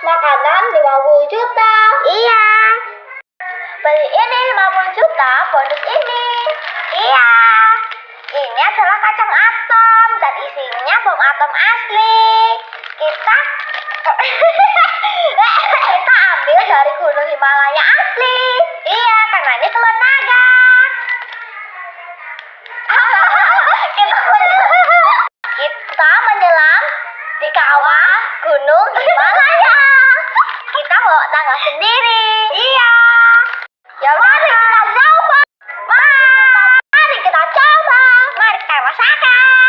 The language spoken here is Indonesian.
makanan 50 juta. Iya. Beli ini 50 juta, bonus ini. Iya. Ini adalah kacang atom dan isinya bom atom asli. Kita kita ambil dari gunung Himalaya asli. Iya, kawah, gunung, Himalaya. Kita bawa tangga sendiri. Iya. Ya mari kita coba. Mari, mari kita coba. Mari kita rasakan.